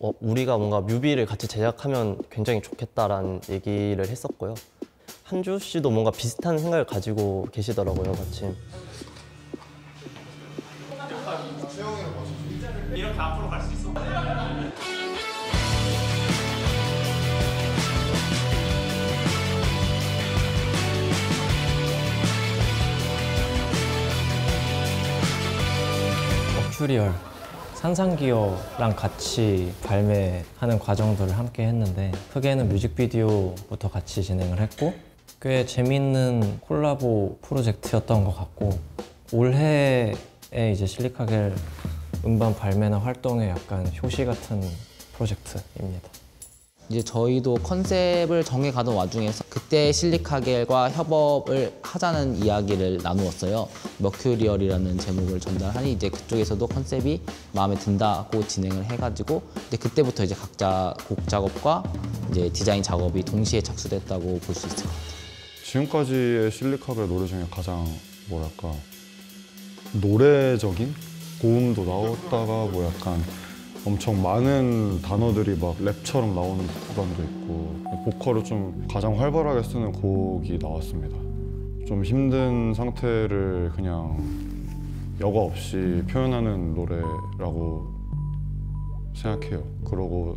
어, 우리가 뭔가 뮤비를 같이 제작하면 굉장히 좋겠다라는 얘기를 했었고요. 한주 씨도 뭔가 비슷한 생각을 가지고 계시더라고요, 마침. 머큐리얼 산상기어랑 같이 발매하는 과정들을 함께 했는데 크게는 뮤직비디오부터 같이 진행을 했고 꽤 재밌는 콜라보 프로젝트였던 것 같고 올해에 이제 실리카겔 음반 발매나 활동의 약간 효시 같은 프로젝트입니다. 이제 저희도 컨셉을 정해가던 와중에서 그때 실리카겔과 협업을 하자는 이야기를 나누었어요. 머큐리얼이라는 제목을 전달하니 이제 그쪽에서도 컨셉이 마음에 든다고 진행을 해가지고 이제 그때부터 이제 각자 곡 작업과 이제 디자인 작업이 동시에 착수됐다고 볼 수 있을 것 같아요. 지금까지의 실리카겔 노래 중에 가장 뭐랄까 노래적인 고음도 나왔다가 뭐 약간 엄청 많은 단어들이 막 랩처럼 나오는 구간도 있고 보컬을 좀 가장 활발하게 쓰는 곡이 나왔습니다. 좀 힘든 상태를 그냥 여과 없이 표현하는 노래라고 생각해요. 그러고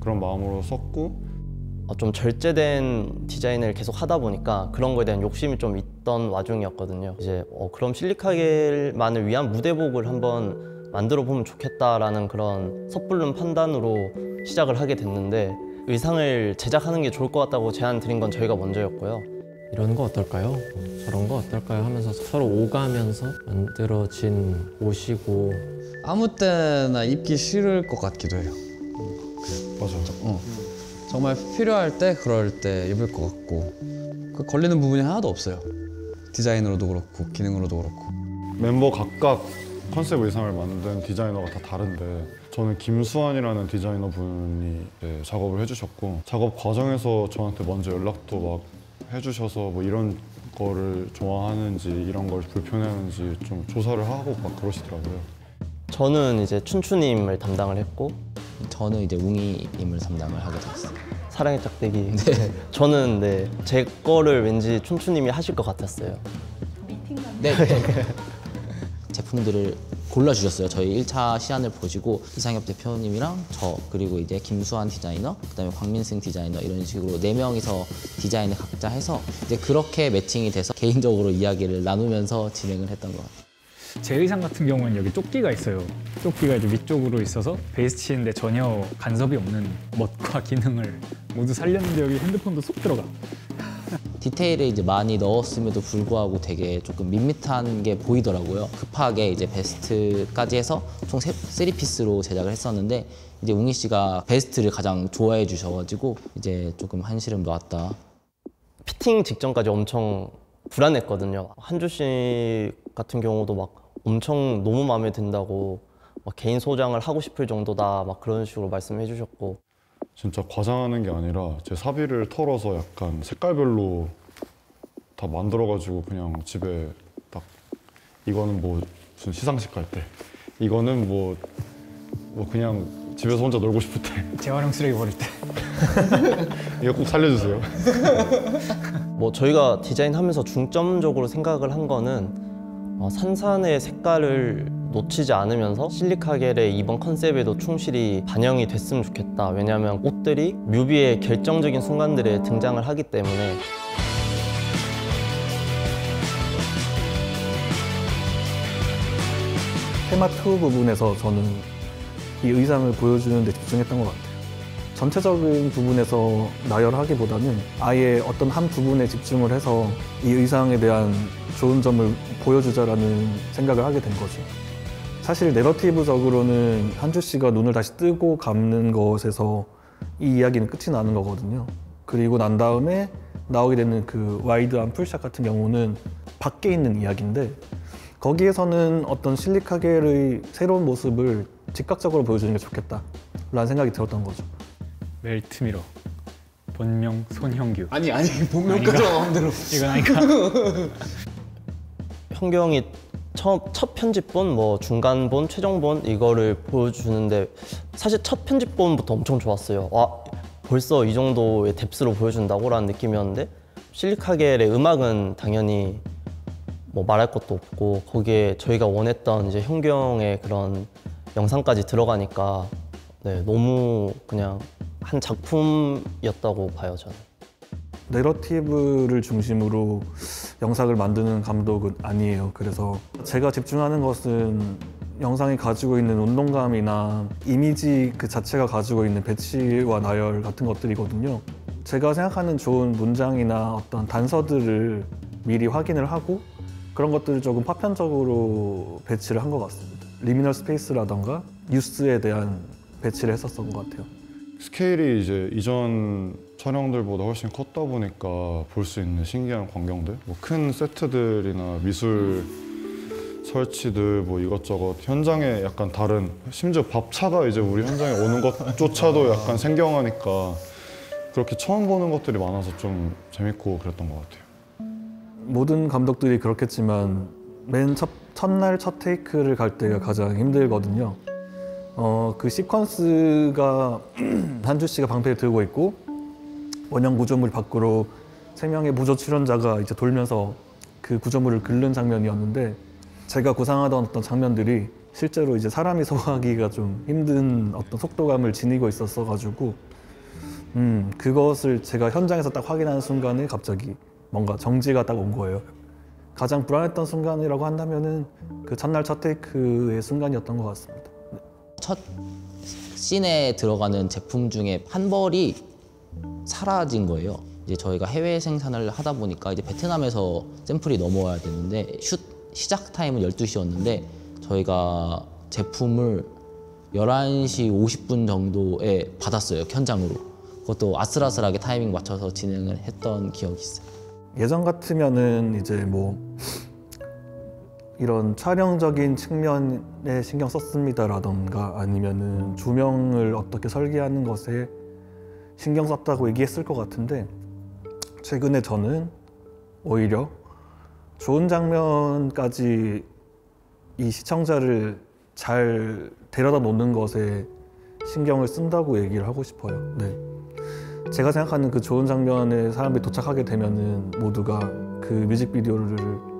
그런 마음으로 썼고 어, 좀 절제된 디자인을 계속 하다 보니까 그런 거에 대한 욕심이 좀 있던 와중이었거든요. 이제 어, 그럼 실리카겔만을 위한 무대복을 한번 만들어 보면 좋겠다라는 그런 섣부른 판단으로 시작을 하게 됐는데 의상을 제작하는 게 좋을 것 같다고 제안 드린 건 저희가 먼저였고요. 이런 거 어떨까요? 저런 거 어떨까요? 하면서 서로 오가면서 만들어진 옷이고 아무 때나 입기 싫을 것 같기도 해요. 맞아. 어. 정말 필요할 때 그럴 때 입을 것 같고 그 걸리는 부분이 하나도 없어요. 디자인으로도 그렇고 기능으로도 그렇고. 멤버 각각 컨셉 의상을 만든 디자이너가 다 다른데 저는 김수환이라는 디자이너 분이 이제 작업을 해주셨고 작업 과정에서 저한테 먼저 연락도 막 해주셔서 뭐 이런 거를 좋아하는지 이런 걸 불편해하는지 좀 조사를 하고 막 그러시더라고요. 저는 이제 춘추님을 담당을 했고 저는 이제 웅이님을 담당을 하게 됐어요. 사랑의 짝대기. 저는 네, 제 거를 왠지 춘추님이 하실 것 같았어요. 네. 네. 제품들을 골라주셨어요. 저희 1차 시안을 보시고 이상엽 대표님이랑 저 그리고 이제 김수환 디자이너 그다음에 광민승 디자이너 이런 식으로 네 명이서 디자인을 각자 해서 이제 그렇게 매칭이 돼서 개인적으로 이야기를 나누면서 진행을 했던 것 같아요. 제 의상 같은 경우는 여기 조끼가 있어요. 조끼가 이제 위쪽으로 있어서 베이스 치는데 전혀 간섭이 없는 멋과 기능을 모두 살렸는데 여기 핸드폰도 쏙 들어가. 디테일을 이제 많이 넣었음에도 불구하고 되게 조금 밋밋한 게 보이더라고요. 급하게 이제 베스트까지 해서 총 세, 3피스로 제작을 했었는데 이제 웅이 씨가 베스트를 가장 좋아해 주셔가지고 이제 조금 한시름 놓았다. 피팅 직전까지 엄청 불안했거든요. 한주 씨 같은 경우도 막 엄청 너무 마음에 든다고 막 개인 소장을 하고 싶을 정도다 막 그런 식으로 말씀해 주셨고 진짜 과장하는 게 아니라 제 사비를 털어서 약간 색깔별로 다 만들어가지고 그냥 집에 딱 이거는 뭐 무슨 시상식 갈 때 이거는 뭐, 뭐 그냥 집에서 혼자 놀고 싶을 때 재활용 쓰레기 버릴 때. 이거 꼭 살려주세요. 뭐 저희가 디자인하면서 중점적으로 생각을 한 거는 어, 산산의 색깔을 놓치지 않으면서 실리카겔의 이번 컨셉에도 충실히 반영이 됐으면 좋겠다. 왜냐하면 옷들이 뮤비의 결정적인 순간들에 등장을 하기 때문에 테마 2 부분에서 저는 이 의상을 보여주는 데 집중했던 것 같아요. 전체적인 부분에서 나열하기보다는 아예 어떤 한 부분에 집중을 해서 이 의상에 대한 좋은 점을 보여주자라는 생각을 하게 된 거죠. 사실 내러티브적으로는 한주 씨가 눈을 다시 뜨고 감는 것에서 이 이야기는 끝이 나는 거거든요. 그리고 난 다음에 나오게 되는 그 와이드한 풀샷 같은 경우는 밖에 있는 이야기인데 거기에서는 어떤 실리카겔의 새로운 모습을 즉각적으로 보여주는 게 좋겠다라는 생각이 들었던 거죠. 멜트미러. 본명 손형규. 아니 아니 본명까지? 마음대로. 이건 아닌가? 현경이 처음 첫 편집본, 뭐 중간본, 최종본 이거를 보여주는데 사실 첫 편집본부터 엄청 좋았어요. 와 벌써 이 정도의 뎁스로 보여준다고라는 느낌이었는데 실리카겔의 음악은 당연히 뭐 말할 것도 없고 거기에 저희가 원했던 이제 현경의 그런 영상까지 들어가니까 네 너무 그냥 한 작품이었다고 봐요 저는. 내러티브를 중심으로 영상을 만드는 감독은 아니에요. 그래서 제가 집중하는 것은 영상이 가지고 있는 운동감이나 이미지 그 자체가 가지고 있는 배치와 나열 같은 것들이거든요. 제가 생각하는 좋은 문장이나 어떤 단서들을 미리 확인을 하고 그런 것들을 조금 파편적으로 배치를 한 것 같습니다. liminal space라던가 뉴스에 대한 배치를 했었던 것 같아요. 스케일이 이제 이전 촬영들보다 훨씬 컸다 보니까 볼 수 있는 신기한 광경들, 뭐 큰 세트들이나 미술 설치들 뭐 이것저것 현장에 약간 다른 심지어 밥차가 이제 우리 현장에 오는 것조차도 약간 생경하니까 그렇게 처음 보는 것들이 많아서 좀 재밌고 그랬던 것 같아요. 모든 감독들이 그렇겠지만 맨 첫, 첫날 첫 테이크를 갈 때가 가장 힘들거든요. 어, 그 시퀀스가 한주 씨가 방패를 들고 있고 원형 구조물 밖으로 세 명의 무조 출연자가 이제 돌면서 그 구조물을 긁는 장면이었는데 제가 구상하던 어떤 장면들이 실제로 이제 사람이 소화하기가 좀 힘든 어떤 속도감을 지니고 있었어 가지고 음, 그것을 제가 현장에서 딱 확인하는 순간에 갑자기 뭔가 정지가 딱 온 거예요. 가장 불안했던 순간이라고 한다면은 그 첫날 첫 테이크의 순간이었던 것 같습니다. 첫 씬에 들어가는 제품 중에 한 벌이 사라진 거예요. 이제 저희가 해외 생산을 하다 보니까 이제 베트남에서 샘플이 넘어와야 되는데 슛 시작 타임은 12시였는데 저희가 제품을 11시 50분 정도에 받았어요. 현장으로. 그것도 아슬아슬하게 타이밍 맞춰서 진행을 했던 기억이 있어요. 예전 같으면은 이제 뭐 이런 촬영적인 측면에 신경 썼습니다라던가 아니면은 조명을 어떻게 설계하는 것에 신경 썼다고 얘기했을 것 같은데 최근에 저는 오히려 좋은 장면까지 이 시청자를 잘 데려다 놓는 것에 신경을 쓴다고 얘기를 하고 싶어요. 네. 제가 생각하는 그 좋은 장면에 사람들이 도착하게 되면은 모두가 그 뮤직비디오를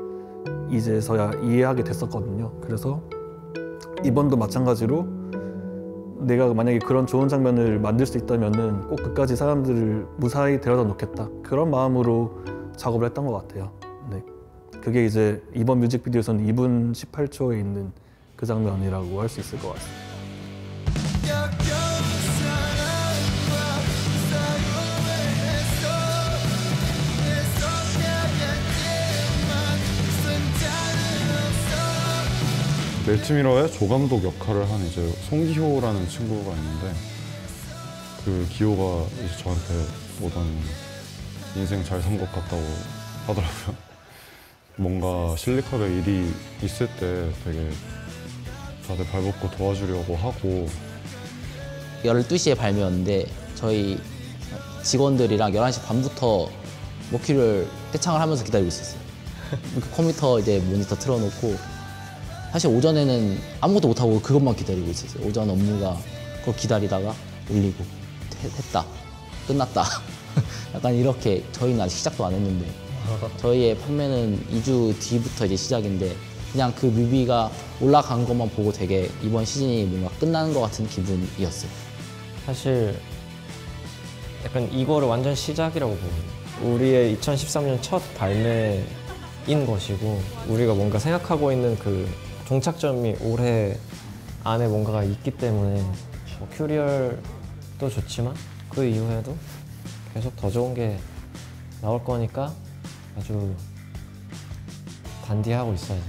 이제서야 이해하게 됐었거든요. 그래서 이번도 마찬가지로 내가 만약에 그런 좋은 장면을 만들 수 있다면은 꼭 끝까지 사람들을 무사히 데려다 놓겠다. 그런 마음으로 작업을 했던 것 같아요. 네. 그게 이제 이번 뮤직비디오에서는 2분 18초에 있는 그 장면이라고 할 수 있을 것 같습니다. 멜트미러의 조감독 역할을 한 이제 송기호라는 친구가 있는데 그 기호가 이제 저한테 오던 인생 잘 산 것 같다고 하더라고요. 뭔가 실리카의 일이 있을 때 되게 다들 발벗고 도와주려고 하고 12시에 발매였는데 저희 직원들이랑 11시 반부터 모큐를 떼창을 하면서 기다리고 있었어요. 그 컴퓨터 이제 모니터 틀어놓고 사실 오전에는 아무것도 못하고 그것만 기다리고 있었어요. 오전 업무가 그거 기다리다가 올리고 해- 했다. 끝났다. 약간 이렇게 저희는 아직 시작도 안 했는데 저희의 판매는 2주 뒤부터 이제 시작인데 그냥 그 뮤비가 올라간 것만 보고 되게 이번 시즌이 뭔가 끝나는 것 같은 기분이었어요. 사실 약간 이거를 완전 시작이라고 보거든요. 우리의 2013년 첫 발매인 것이고 우리가 뭔가 생각하고 있는 그 종착점이 올해 안에 뭔가가 있기 때문에 뭐 큐리얼도 좋지만 그 이후에도 계속 더 좋은 게 나올 거니까 아주 단디하고 있어야죠.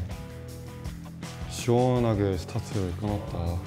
시원하게 스타트를 끊었다.